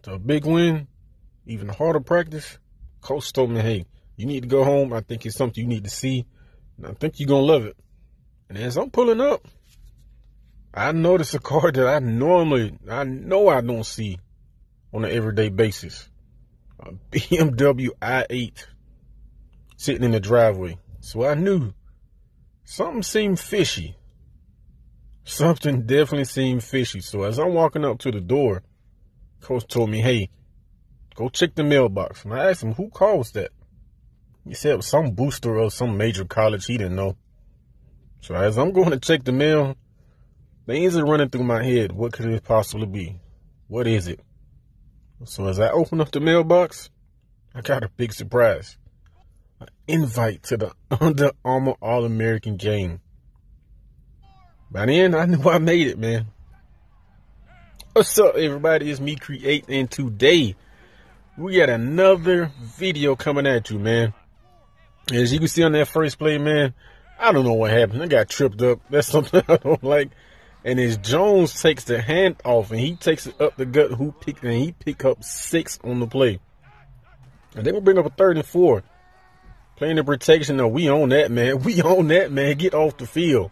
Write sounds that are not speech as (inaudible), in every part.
After a big win, even harder practice, coach told me, hey, you need to go home. I think it's something you need to see. And I think you're going to love it. And as I'm pulling up, I notice a car that I normally, I know I don't see on an everyday basis. A BMW i8 sitting in the driveway. So I knew something seemed fishy. Something definitely seemed fishy. So as I'm walking up to the door, coach told me, hey, go check the mailbox. And I asked him, who calls that? He said it was some booster of some major college he didn't know. So as I'm going to check the mail, things are running through my head. What could it possibly be? What is it? So as I open up the mailbox, I got a big surprise. An invite to the (laughs) Under Armour All American game. By then, I knew I made it, man. What's up, everybody? It's me, Create, and today we got another video coming at you, man. As you can see on that first play, man, I don't know what happened. I got tripped up. That's (laughs) something I don't like. And as Jones takes the hand off and he takes it up the gut, who pick and he pick up six on the play. And they will bring up a third and four. Playing the protection. No, we own that, man. (laughs) We own that, man. Get off the field.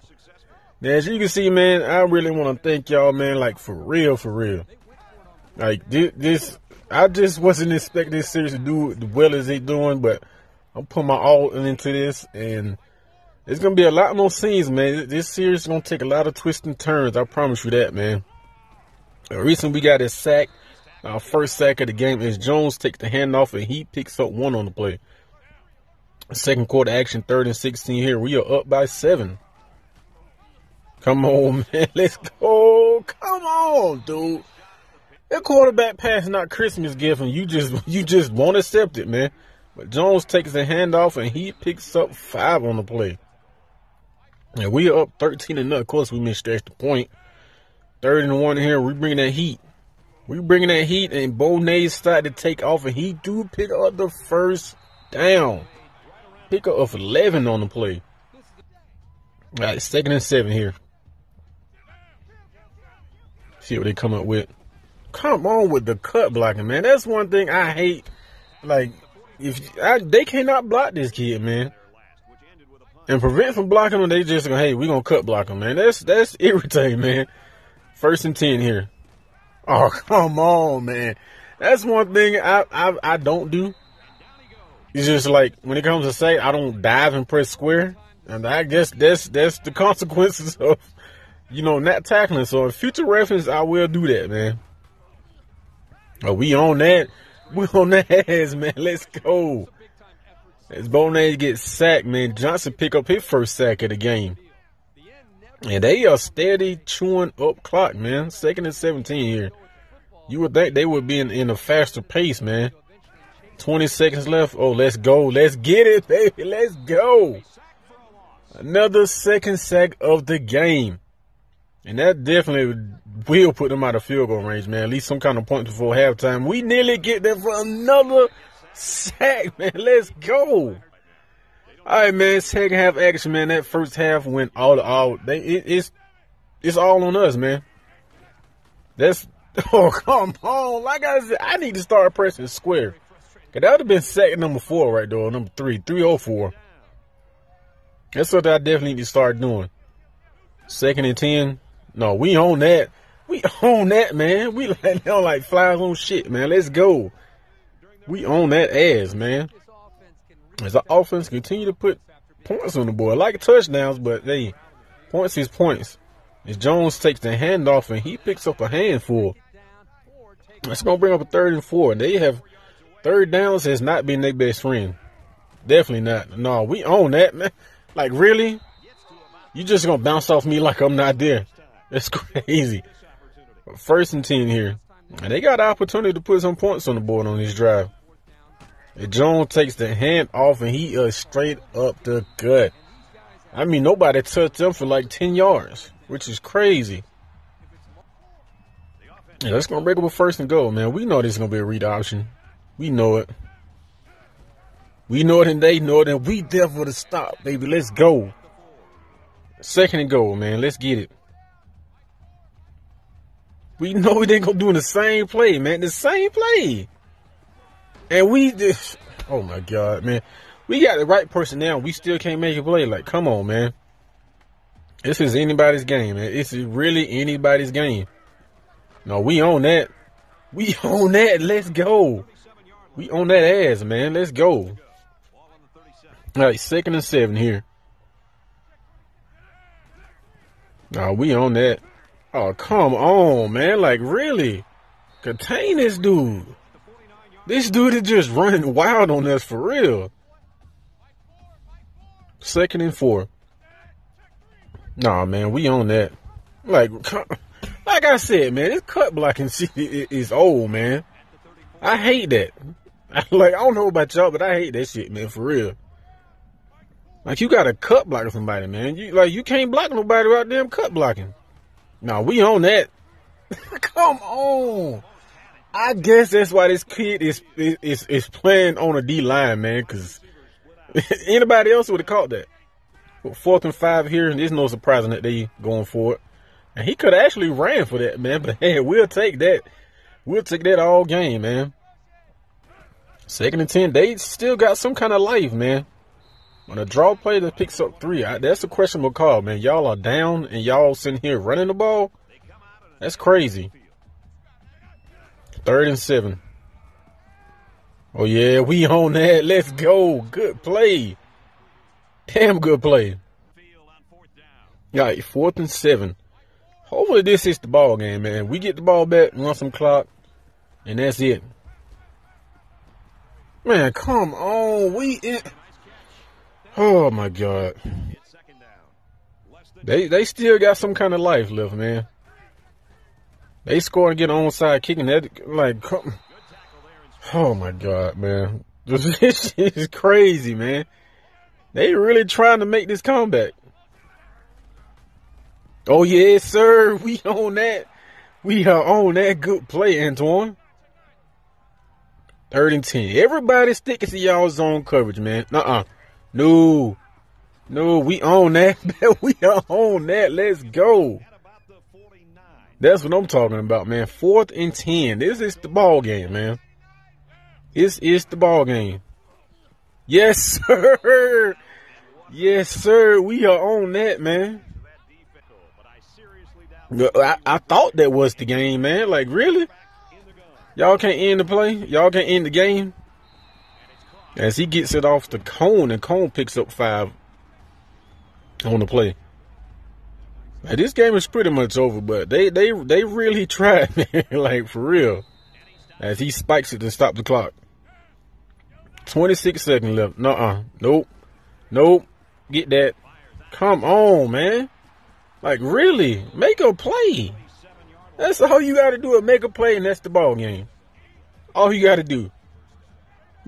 Now, as you can see, man, I really want to thank y'all, man, like for real, for real. Like this, this I just wasn't expecting this series to do as well as they doing, but I'm putting my all into this, and it's gonna be a lot more scenes, man. This series is gonna take a lot of twists and turns. I promise you that, man. Uh, recently, we got a sack. Our first sack of the game is Jones takes the handoff and he picks up one on the play. Second quarter action, third and 16 here. We are up by seven. Come on, (laughs) man. Let's go. Come on, dude. That quarterback pass not Christmas gift, and you just (laughs) you just won't accept it, man. But Jones takes a handoff and he picks up five on the play. And we are up 13 and nothing. Of course, we misstretched the point. Third and one here. We bringing that heat. We bringing that heat, and Bonet started to take off, and he do pick up the first down. Pick up of 11 on the play. All right, second and seven here. See what they come up with. Come on with the cut blocking, man. That's one thing I hate. Like, if I, they cannot block this kid, man, and prevent from blocking him, they just go, hey, we gonna cut block him, man. That's that's (laughs) irritating, man. First and ten here. Oh, (laughs) come on, man. That's one thing I I, I don't do. It's just like when it comes to say I don't dive and press square, and I guess that's that's the (laughs) consequences of you know, not tackling. So in future reference, I will do that, man. Oh, we on that. (laughs) We on that ass, man. Let's go. As Bonet gets sacked, man, Johnson pick up his first sack of the game. And they are steady chewing up clock, man. Second and 17 here. You would think they would be in, in a faster pace, man. 20 seconds left. Oh, let's go. Let's get it, (laughs) baby. Let's go. Another second sack of the game. And that definitely will put them out of field goal range, man. At least some kind of point before halftime. We nearly get there for another sack, (laughs) man. Let's go. All right, man. Second half action, man. That first half went all out. They it, it's it's all on us, man. That's (laughs) oh come on. Like I said, I need to start pressing square. Cause that would have been sack number four right there, number three, three oh four. That's something I definitely need to start doing. Second and ten. No, we own that. We (laughs) own that, man. We (laughs) like them like flies on shit, man. Let's go. We own that ass, man. As our offense continue to put points on the board, like touchdowns, but they points is points. As Jones takes the handoff and he picks up a handful. That's gonna bring up a third and four. They have third downs has not been their best friend. Definitely not. No, we own that, man. Like really? You just gonna bounce off me like I'm not there. (laughs) That's crazy. First and 10 here. And they got the opportunity to put some points on the board on this drive. And Jones takes the hand off and he is straight up the gut. I mean, nobody touched him for like 10 yards, which is crazy. Yeah, that's going to break up a first and go, man. We know this is going to be a read option. We know it. We know it and they know it and we there for the stop, baby. Let's go. Second and goal, man. Let's get it. We know they gonna do the same play, man. The same play. And we just, (laughs) oh my God, man. We got the right personnel. We still can't make a play. Like, come on, man. This is anybody's game, man. This is really anybody's game. No, we own that. We (laughs) own that. Let's go. We own that ass, man. Let's go. All right, second and seven here. No, we own that. Oh, come on, man. Like, really? Contain this dude. This dude is just running wild on us for real. Second and four. Nah, man, we on that. Like, like I said, man, this cut blocking (laughs) shit is old, man. I hate that. (laughs) Like, I don't know about y'all, but I hate that shit, man, for real. Like, you got to cut block somebody, man. You like, you can't block nobody without them cut blocking. Nah, we on that. (laughs) Come on. I guess that's why this kid is is is playing on a D line, man. Because (laughs) anybody else would have caught that. fourth and five here, and there's no surprising that they going for it. And he could actually ran for that, man. (laughs) But hey, we'll take that. We'll take that all game, man. Second and ten, they still got some kind of life, man. When a draw play that picks up three, I, that's a questionable call, man. Y'all are down and y'all sitting here running the ball. That's crazy. Third and seven. Oh yeah, we on that. Let's go. Good play. Damn good play. Right, fourth and seven. Hopefully this is the ball game, man. We get the ball back, run some clock, and that's it. Man, come on. We in. Oh my God. They they still got some kind of life left, man. They score and get onside kicking that like. Oh my God, man. (laughs) This is crazy, man. They really trying to make this comeback. Oh yes, sir. (laughs) We on that. We are on that good play, Antwan. Third and ten. Everybody sticking to y'all zone coverage, man. Uh-uh. No. No, we own that. (laughs) we are on that. Let's go. That's what I'm talking about, man. Fourth and ten. This is the ball game, man. This is the ball game. Yes, (laughs) sir. Yes, sir. We are on that, man. I, I thought that was the game, man. Like, really? Y'all can't end the play? Y'all can't end the game? As he gets it off the cone, and cone picks up five on the play. Now, this game is pretty much over, but they they they really (laughs) tried, man. like for real. As he spikes it to stop the clock. 26 seconds left. Nuh-uh. Nope. Nope. Get that. Come on, man. Like really, make a play. That's all you got to do. Is make a play, and that's the ball game. All you got to do.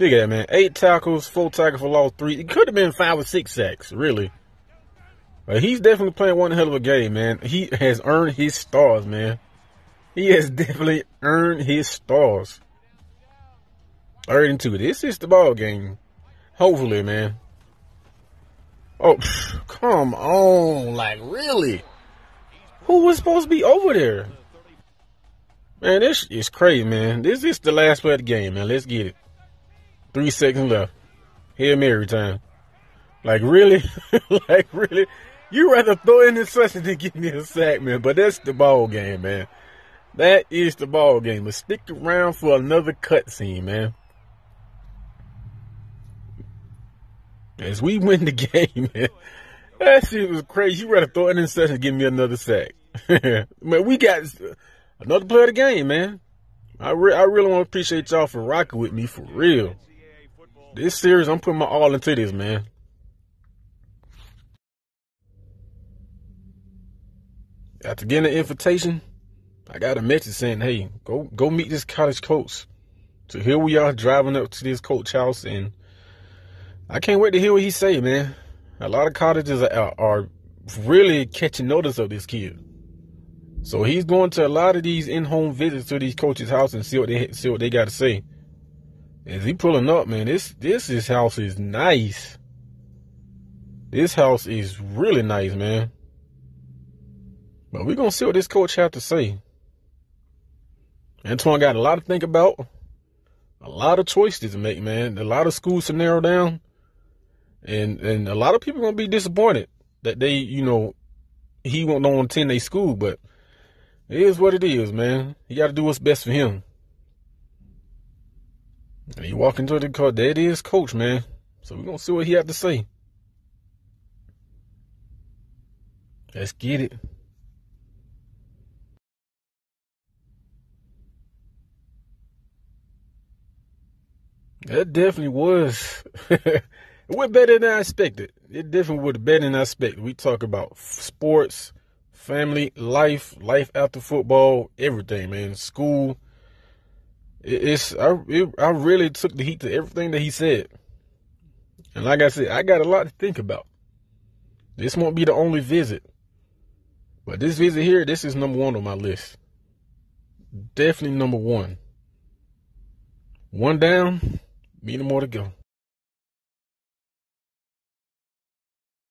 Look at that, man. Eight tackles, four tackles for loss, three. It could have been five or six sacks, really. But he's definitely playing one hell of a game, man. He has earned his stars, man. He has definitely earned his stars. Third and two. This is the ball game. Hopefully, man. Oh, come on. Like, really? Who was supposed to be over there? Man, this is crazy, man. This is the last play of the game, man. Let's get it. Three seconds left. Hail Mary time. Like really? (laughs) like really? You rather throw in this session than give me a sack, man. But that's the ball game, man. That is the ball game. But stick around for another cutscene, man. As we win the (laughs) game, man. That shit was crazy. You rather throw in this session give me another sack. (laughs) man, we got another play of the game, man. I, re- I really want to appreciate y'all for rocking with me for real. This series, I'm putting my all into this, man. After getting the invitation, I got a message saying, "Hey, go go meet this college coach." So here we are driving up to this coach house, and I can't wait to hear what he say, man. A lot of colleges are, are really catching notice of this kid. So he's going to a lot of these in-home visits to these coaches' house and see what they see what they got to say. Is he pulling up, man? This this his house is nice. This house is really nice, man. But we're gonna see what this coach have to say. Antwan got a lot to think about, a lot of choices to make, man. A lot of schools to narrow down, and and a lot of people gonna be disappointed that they, you know, he won't don't attend a school, but it is what it is, man. He got to do what's best for him. And he walk into the car. That is coach, man. So we're gonna see what he had to say. Let's get it. That definitely was. (laughs) it went better than I expected. It definitely was better than I expected. We talk about sports, family, life, life after football, everything, man. School. It's I it, I really took the heat to everything that he said. And like I said, I got a lot to think about. This won't be the only visit. But this visit here, this is number one on my list. Definitely number one. One down, meaning more to go.